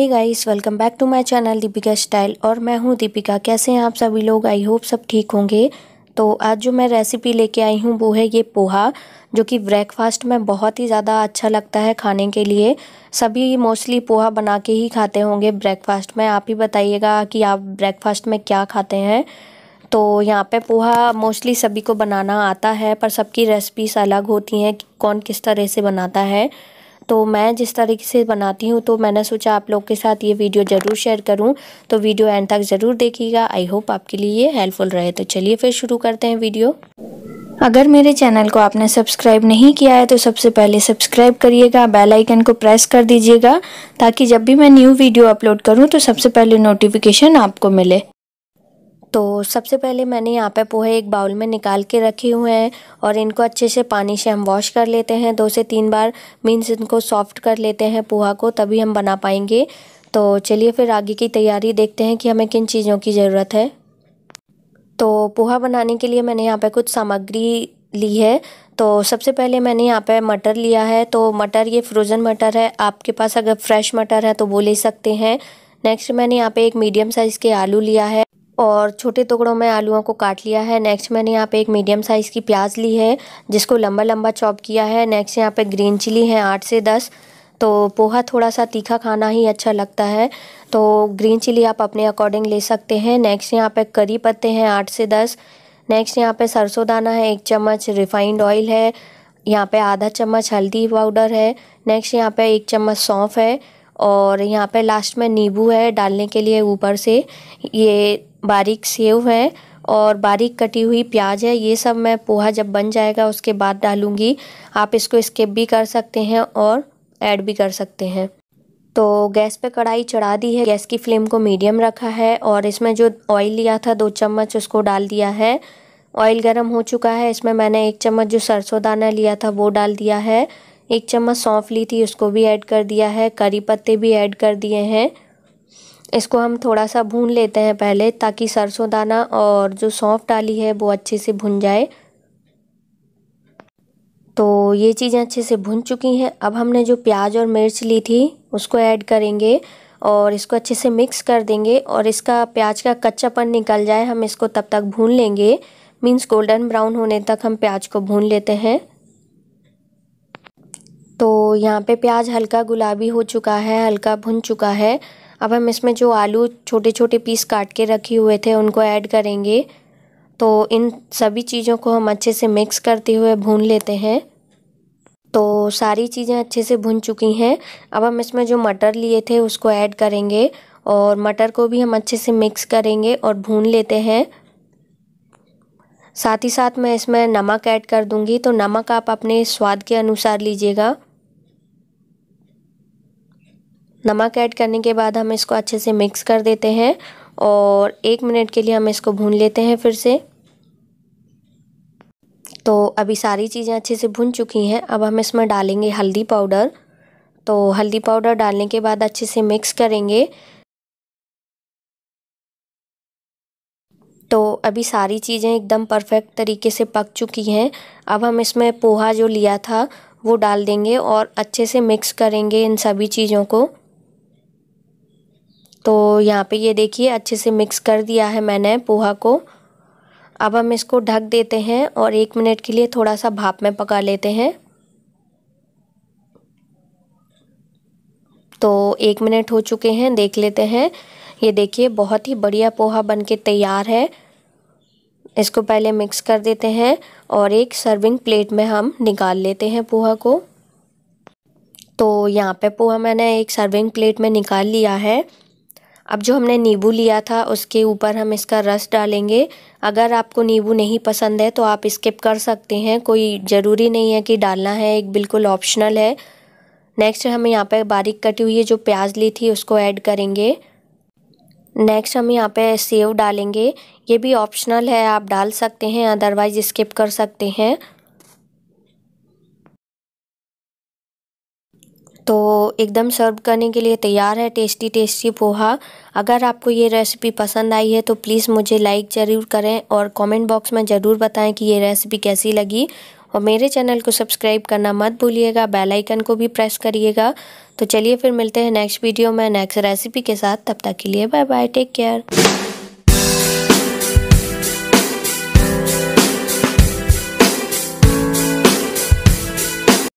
Hey guys welcome back to my channel Deepika style और मैं हूँ दीपिका। कैसे हैं आप सभी लोग? आई होप सब ठीक होंगे। तो आज जो मैं रेसिपी लेके आई हूँ, वो है ये पोहा, जो कि ब्रेकफास्ट में बहुत ही ज़्यादा अच्छा लगता है खाने के लिए। सभी मोस्टली पोहा बना के ही खाते होंगे ब्रेकफास्ट में। आप ही बताइएगा कि आप ब्रेकफास्ट में क्या खाते हैं। तो यहाँ पे पोहा मोस्टली सभी को बनाना आता है, पर सबकी रेसिपीज़ अलग होती हैं कि कौन किस तरह से बनाता है। तो मैं जिस तरीके से बनाती हूँ तो मैंने सोचा आप लोग के साथ ये वीडियो ज़रूर शेयर करूँ। तो वीडियो एंड तक ज़रूर देखिएगा। आई होप आपके लिए ये हेल्पफुल रहे। तो चलिए फिर शुरू करते हैं वीडियो। अगर मेरे चैनल को आपने सब्सक्राइब नहीं किया है तो सबसे पहले सब्सक्राइब करिएगा। बेल आइकन को प्रेस कर दीजिएगा, ताकि जब भी मैं न्यू वीडियो अपलोड करूँ तो सबसे पहले नोटिफिकेशन आपको मिले। तो सबसे पहले मैंने यहाँ पे पोहे एक बाउल में निकाल के रखे हुए हैं और इनको अच्छे से पानी से हम वॉश कर लेते हैं। दो से तीन बार मीन्स इनको सॉफ्ट कर लेते हैं पोहा को, तभी हम बना पाएँगे। तो चलिए फिर आगे की तैयारी देखते हैं कि हमें किन चीज़ों की ज़रूरत है। तो पोहा बनाने के लिए मैंने यहाँ पर कुछ सामग्री ली है। तो सबसे पहले मैंने यहाँ पे मटर लिया है। तो मटर, ये फ्रोज़न मटर है। आपके पास अगर फ्रेश मटर है तो वो ले सकते हैं। नेक्स्ट मैंने यहाँ पे एक मीडियम साइज़ के आलू लिया है। और छोटे टुकड़ों में आलूओं को काट लिया है। नेक्स्ट मैंने यहाँ पे एक मीडियम साइज़ की प्याज ली है, जिसको लंबा लंबा चॉप किया है। नेक्स्ट यहाँ पे ग्रीन चिली है, आठ से दस। तो पोहा थोड़ा सा तीखा खाना ही अच्छा लगता है। तो ग्रीन चिली आप अपने अकॉर्डिंग ले सकते हैं। नेक्स्ट यहाँ पे करी पत्ते हैं, आठ से दस। नेक्स्ट यहाँ पे सरसों दाना है, एक चम्मच रिफाइंड ऑयल है। यहाँ पे आधा चम्मच हल्दी पाउडर है। नेक्स्ट यहाँ पे एक चम्मच सौंफ है। और यहाँ पे लास्ट में नींबू है डालने के लिए ऊपर से। ये बारीक सेव है और बारीक कटी हुई प्याज है। ये सब मैं पोहा जब बन जाएगा, उसके बाद डालूँगी। आप इसको स्किप भी कर सकते हैं और ऐड भी कर सकते हैं। तो गैस पे कढ़ाई चढ़ा दी है। गैस की फ्लेम को मीडियम रखा है और इसमें जो ऑयल लिया था, दो चम्मच उसको डाल दिया है। ऑयल गर्म हो चुका है। इसमें मैंने एक चम्मच जो सरसों दाना लिया था, वो डाल दिया है। एक चम्मच सौंफ ली थी, उसको भी ऐड कर दिया है। करी पत्ते भी ऐड कर दिए हैं। इसको हम थोड़ा सा भून लेते हैं पहले ताकि सरसों दाना और जो सौंफ डाली है वो अच्छे से भुन जाए। तो ये चीज़ें अच्छे से भुन चुकी हैं। अब हमने जो प्याज और मिर्च ली थी उसको ऐड करेंगे और इसको अच्छे से मिक्स कर देंगे और इसका प्याज का कच्चापन निकल जाए हम इसको तब तक भून लेंगे। मीन्स गोल्डन ब्राउन होने तक हम प्याज को भून लेते हैं। तो यहाँ पे प्याज हल्का गुलाबी हो चुका है, हल्का भुन चुका है। अब हम इसमें जो आलू छोटे छोटे पीस काट के रखे हुए थे, उनको ऐड करेंगे। तो इन सभी चीज़ों को हम अच्छे से मिक्स करते हुए भून लेते हैं। तो सारी चीज़ें अच्छे से भुन चुकी हैं। अब हम इसमें जो मटर लिए थे, उसको ऐड करेंगे और मटर को भी हम अच्छे से मिक्स करेंगे और भून लेते हैं। साथ ही साथ मैं इसमें नमक ऐड कर दूँगी। तो नमक आप अपने स्वाद के अनुसार लीजिएगा। नमक ऐड करने के बाद हम इसको अच्छे से मिक्स कर देते हैं और एक मिनट के लिए हम इसको भून लेते हैं फिर से। तो अभी सारी चीज़ें अच्छे से भुन चुकी हैं। अब हम इसमें डालेंगे हल्दी पाउडर। तो हल्दी पाउडर डालने के बाद अच्छे से मिक्स करेंगे। तो अभी सारी चीज़ें एकदम परफेक्ट तरीके से पक चुकी हैं। अब हम इसमें पोहा जो लिया था वो डाल देंगे और अच्छे से मिक्स करेंगे इन सभी चीज़ों को। तो यहाँ पे ये देखिए, अच्छे से मिक्स कर दिया है मैंने पोहा को। अब हम इसको ढक देते हैं और एक मिनट के लिए थोड़ा सा भाप में पका लेते हैं। तो एक मिनट हो चुके हैं, देख लेते हैं। ये देखिए, बहुत ही बढ़िया पोहा बन के तैयार है। इसको पहले मिक्स कर देते हैं और एक सर्विंग प्लेट में हम निकाल लेते हैं पोहा को। तो यहाँ पे पोहा मैंने एक सर्विंग प्लेट में निकाल लिया है। अब जो हमने नींबू लिया था, उसके ऊपर हम इसका रस डालेंगे। अगर आपको नींबू नहीं पसंद है तो आप स्किप कर सकते हैं। कोई ज़रूरी नहीं है कि डालना है, एक बिल्कुल ऑप्शनल है। नेक्स्ट हम यहाँ पे बारीक कटी हुई जो प्याज ली थी, उसको ऐड करेंगे। नेक्स्ट हम यहाँ पे सेव डालेंगे। ये भी ऑप्शनल है, आप डाल सकते हैं, अदरवाइज़ स्किप कर सकते हैं। तो एकदम सर्व करने के लिए तैयार है, टेस्टी टेस्टी पोहा। अगर आपको ये रेसिपी पसंद आई है तो प्लीज़ मुझे लाइक ज़रूर करें और कमेंट बॉक्स में ज़रूर बताएँ कि ये रेसिपी कैसी लगी। और मेरे चैनल को सब्सक्राइब करना मत भूलिएगा बेल आइकन को भी प्रेस करिएगा। तो चलिए फिर मिलते हैं नेक्स्ट वीडियो में नेक्स्ट रेसिपी के साथ। तब तक के लिए बाय बाय टेक केयर